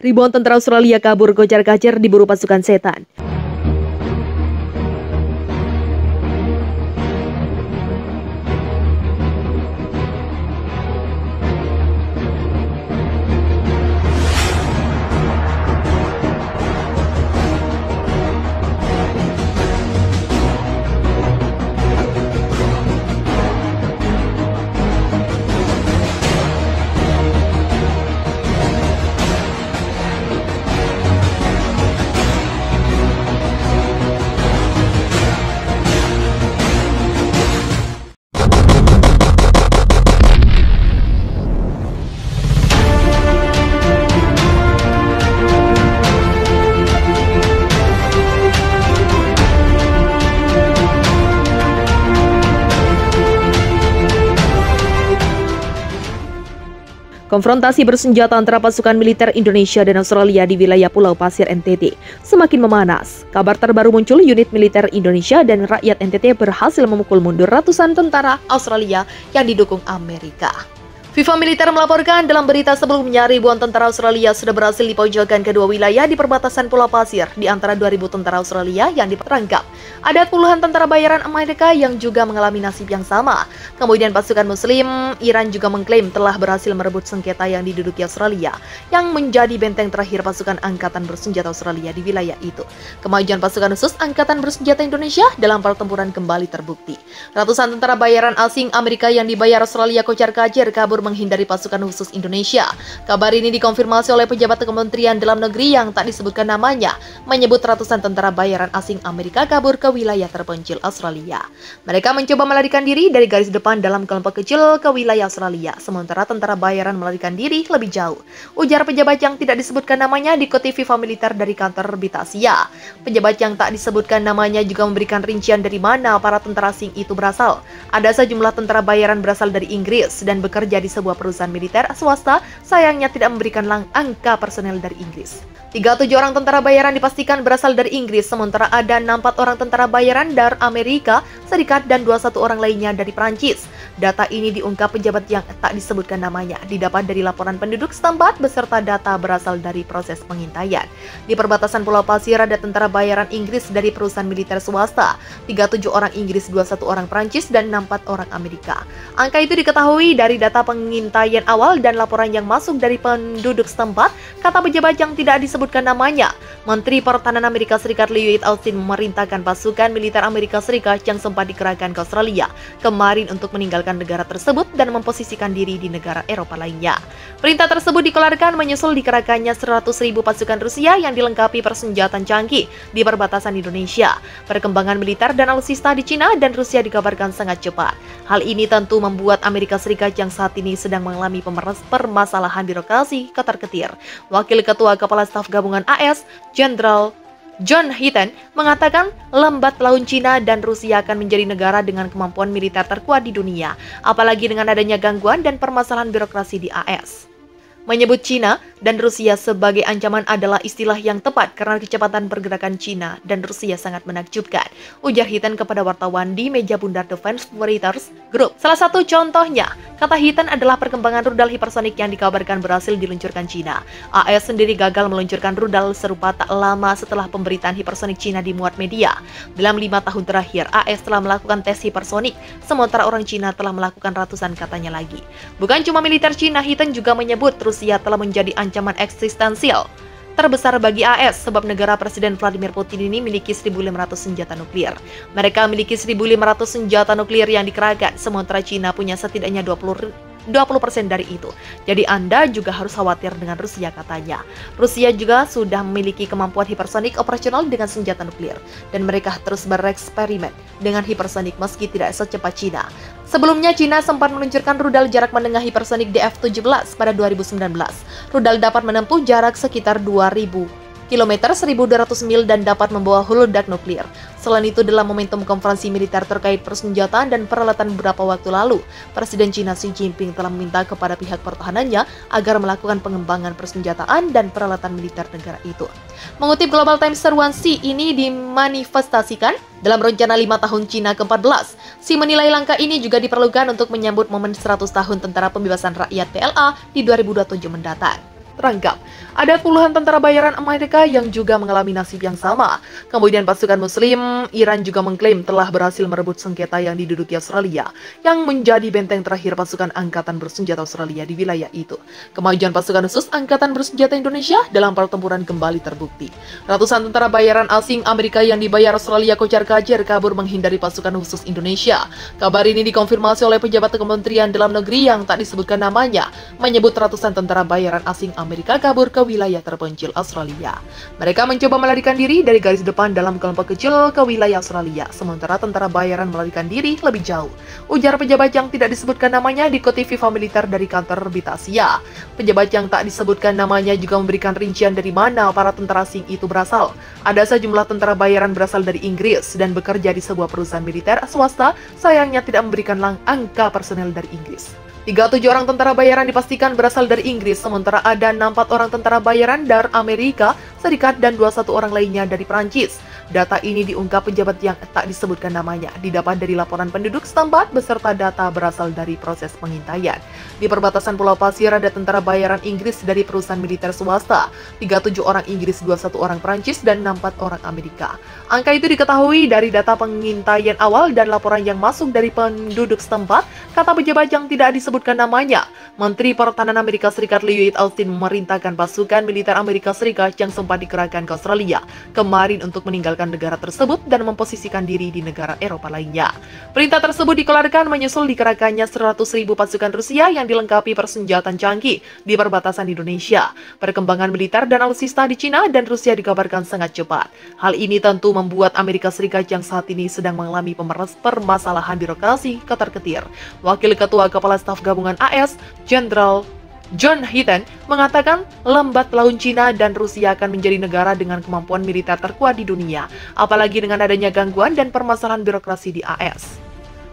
Ribuan tentara Australia kabur kocar-kacir diburu pasukan setan. Konfrontasi bersenjata antara pasukan militer Indonesia dan Australia di wilayah Pulau Pasir NTT semakin memanas. Kabar terbaru muncul unit militer Indonesia dan rakyat NTT berhasil memukul mundur ratusan tentara Australia yang didukung Amerika. FIFA Militer melaporkan dalam berita sebelumnya ribuan tentara Australia sudah berhasil dipojokkan kedua wilayah di perbatasan Pulau Pasir di antara 2000 tentara Australia yang diperangkap. Ada puluhan tentara bayaran Amerika yang juga mengalami nasib yang sama. Kemudian pasukan muslim Iran juga mengklaim telah berhasil merebut sengketa yang diduduki Australia yang menjadi benteng terakhir pasukan angkatan bersenjata Australia di wilayah itu. Kemajuan pasukan khusus angkatan bersenjata Indonesia dalam pertempuran kembali terbukti. Ratusan tentara bayaran asing Amerika yang dibayar Australia kocar-kacir kabur menghindari pasukan khusus Indonesia. Kabar ini dikonfirmasi oleh pejabat Kementerian Dalam Negeri yang tak disebutkan namanya, menyebut ratusan tentara bayaran asing Amerika kabur ke wilayah terpencil Australia. Mereka mencoba melarikan diri dari garis depan dalam kelompok kecil ke wilayah Australia, sementara tentara bayaran melarikan diri lebih jauh. Ujar pejabat yang tidak disebutkan namanya dikutip FIFA Militer dari kantor Berita Asia. Pejabat yang tak disebutkan namanya juga memberikan rincian dari mana para tentara asing itu berasal. Ada sejumlah tentara bayaran berasal dari Inggris dan bekerja di sebuah perusahaan militer swasta sayangnya tidak memberikan angka personel dari Inggris. 37 orang tentara bayaran dipastikan berasal dari Inggris, sementara ada 64 orang tentara bayaran dari Amerika Serikat dan 21 orang lainnya dari Prancis. Data ini diungkap pejabat yang tak disebutkan namanya, didapat dari laporan penduduk setempat beserta data berasal dari proses pengintaian. Di perbatasan Pulau Pasir ada tentara bayaran Inggris dari perusahaan militer swasta, 37 orang Inggris, 21 orang Prancis, dan 64 orang Amerika. Angka itu diketahui dari data pengintaian awal dan laporan yang masuk dari penduduk setempat, kata pejabat yang tidak disebutkan namanya. Menteri Pertahanan Amerika Serikat Lloyd Austin memerintahkan pasukan militer Amerika Serikat yang sempat dikerahkan ke Australia kemarin untuk meninggalkan negara tersebut dan memposisikan diri di negara Eropa lainnya. Perintah tersebut dikeluarkan menyusul dikerahkannya 100 ribu pasukan Rusia yang dilengkapi persenjataan canggih di perbatasan Indonesia. Perkembangan militer dan alutsista di Cina dan Rusia dikabarkan sangat cepat. Hal ini tentu membuat Amerika Serikat yang saat ini sedang mengalami permasalahan birokrasi ketar-ketir. Wakil Ketua Kepala Staf Gabungan AS, Jenderal John Hitton mengatakan lambat laun Cina dan Rusia akan menjadi negara dengan kemampuan militer terkuat di dunia, apalagi dengan adanya gangguan dan permasalahan birokrasi di AS. Menyebut Cina dan Rusia sebagai ancaman adalah istilah yang tepat karena kecepatan pergerakan Cina dan Rusia sangat menakjubkan. Ujar Hitan kepada wartawan di meja bundar Defense Warriors Group. Salah satu contohnya, kata Hitan adalah perkembangan rudal hipersonik yang dikabarkan berhasil diluncurkan Cina. AS sendiri gagal meluncurkan rudal serupa tak lama setelah pemberitaan hipersonik Cina dimuat media. Dalam lima tahun terakhir, AS telah melakukan tes hipersonik, sementara orang Cina telah melakukan ratusan katanya lagi. Bukan cuma militer Cina, Hitan juga menyebut Rusia telah menjadi ancaman eksistensial terbesar bagi AS sebab negara Presiden Vladimir Putin ini memiliki 1.500 senjata nuklir. Mereka memiliki 1.500 senjata nuklir yang dikerahkan, sementara Cina punya setidaknya 20 20% dari itu. Jadi Anda juga harus khawatir dengan Rusia katanya. Rusia juga sudah memiliki kemampuan hipersonik operasional dengan senjata nuklir dan mereka terus bereksperimen dengan hipersonik meski tidak secepat Cina. Sebelumnya Cina sempat meluncurkan rudal jarak menengah hipersonik DF-17 pada 2019. Rudal dapat menempuh jarak sekitar 2000 kilometer 1200 mil dan dapat membawa holodak nuklir. Selain itu, dalam momentum konferensi militer terkait persenjataan dan peralatan beberapa waktu lalu, Presiden China Xi Jinping telah meminta kepada pihak pertahanannya agar melakukan pengembangan persenjataan dan peralatan militer negara itu. Mengutip Global Times seruan Xi ini dimanifestasikan dalam rencana lima tahun Cina ke-14. Xi menilai langkah ini juga diperlukan untuk menyambut momen 100 tahun Tentara Pembebasan Rakyat PLA di 2027 mendatang. Terangkap. Ada puluhan tentara bayaran Amerika yang juga mengalami nasib yang sama. Kemudian pasukan Muslim Iran juga mengklaim telah berhasil merebut sengketa yang diduduki Australia, yang menjadi benteng terakhir pasukan Angkatan Bersenjata Australia di wilayah itu. Kemajuan pasukan khusus Angkatan Bersenjata Indonesia dalam pertempuran kembali terbukti. Ratusan tentara bayaran asing Amerika yang dibayar Australia kocar kacir kabur menghindari pasukan khusus Indonesia. Kabar ini dikonfirmasi oleh pejabat Kementerian Dalam Negeri yang tak disebutkan namanya, menyebut ratusan tentara bayaran asing Amerika kabur ke wilayah terpencil Australia. Mereka mencoba melarikan diri dari garis depan dalam kelompok kecil ke wilayah Australia, sementara tentara bayaran melarikan diri lebih jauh. Ujar pejabat yang tidak disebutkan namanya dikutip FIFA militer dari kantor Berita Asia. Pejabat yang tak disebutkan namanya juga memberikan rincian dari mana para tentara asing itu berasal. Ada sejumlah tentara bayaran berasal dari Inggris dan bekerja di sebuah perusahaan militer swasta, sayangnya tidak memberikan lang angka personel dari Inggris. 37 orang tentara bayaran dipastikan berasal dari Inggris, sementara ada 64 orang tentara bayaran dari Amerika Serikat dan 21 orang lainnya dari Prancis. Data ini diungkap pejabat yang tak disebutkan namanya, didapat dari laporan penduduk setempat beserta data berasal dari proses pengintaian. Di perbatasan Pulau Pasir ada tentara bayaran Inggris dari perusahaan militer swasta, 37 orang Inggris, 21 orang Prancis, dan 64 orang Amerika. Angka itu diketahui dari data pengintaian awal dan laporan yang masuk dari penduduk setempat, kata pejabat yang tidak disebutkan namanya. Menteri Pertahanan Amerika Serikat Lloyd Austin memerintahkan pasukan militer Amerika Serikat yang sempat dikerahkan ke Australia kemarin untuk meninggalkan meninggalkan negara tersebut dan memposisikan diri di negara Eropa lainnya. Perintah tersebut dikeluarkan menyusul dikerahkannya 100 ribu pasukan Rusia yang dilengkapi persenjataan canggih di perbatasan Indonesia. Perkembangan militer dan alutsista di Cina dan Rusia dikabarkan sangat cepat. Hal ini tentu membuat Amerika Serikat yang saat ini sedang mengalami permasalahan birokrasi ketar-ketir. Wakil Ketua Kepala Staf Gabungan AS, Jenderal John Hitton mengatakan lambat laun Cina dan Rusia akan menjadi negara dengan kemampuan militer terkuat di dunia, apalagi dengan adanya gangguan dan permasalahan birokrasi di AS.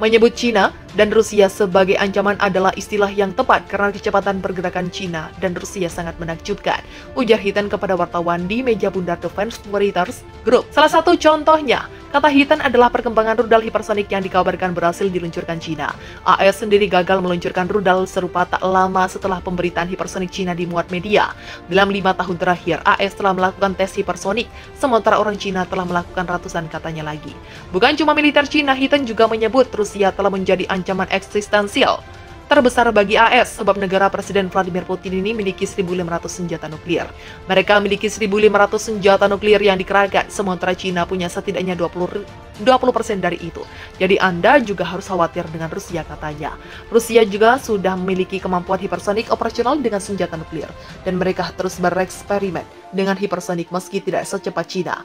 Menyebut Cina dan Rusia sebagai ancaman adalah istilah yang tepat karena kecepatan pergerakan Cina dan Rusia sangat menakjubkan, ujar Hitan kepada wartawan di meja bundar Defense Warriors Group. Salah satu contohnya, Kata Hitan adalah perkembangan rudal hipersonik yang dikabarkan berhasil diluncurkan Cina. AS sendiri gagal meluncurkan rudal serupa tak lama setelah pemberitaan hipersonik Cina dimuat media. Dalam lima tahun terakhir, AS telah melakukan tes hipersonik, sementara orang Cina telah melakukan ratusan katanya lagi. Bukan cuma militer Cina, Hitan juga menyebut Rusia telah menjadi ancaman eksistensial terbesar bagi AS sebab negara Presiden Vladimir Putin ini memiliki 1.500 senjata nuklir. Mereka memiliki 1.500 senjata nuklir yang dikerahkan, sementara Cina punya setidaknya 20 20% dari itu. Jadi Anda juga harus khawatir dengan Rusia katanya. Rusia juga sudah memiliki kemampuan hipersonik operasional dengan senjata nuklir dan mereka terus bereksperimen dengan hipersonik meski tidak secepat Cina.